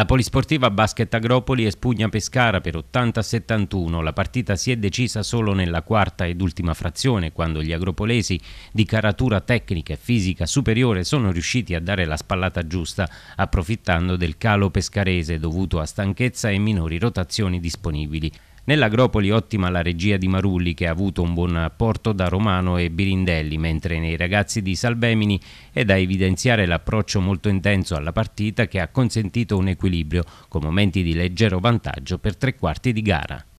La polisportiva Basket Agropoli espugna Pescara per 80-71. La partita si è decisa solo nella quarta ed ultima frazione, quando gli agropolesi di caratura tecnica e fisica superiore sono riusciti a dare la spallata giusta, approfittando del calo pescarese dovuto a stanchezza e minori rotazioni disponibili. Nell'Agropoli ottima la regia di Marulli che ha avuto un buon apporto da Romano e Birindelli, mentre nei ragazzi di Salvemini è da evidenziare l'approccio molto intenso alla partita che ha consentito un equilibrio, con momenti di leggero vantaggio per tre quarti di gara.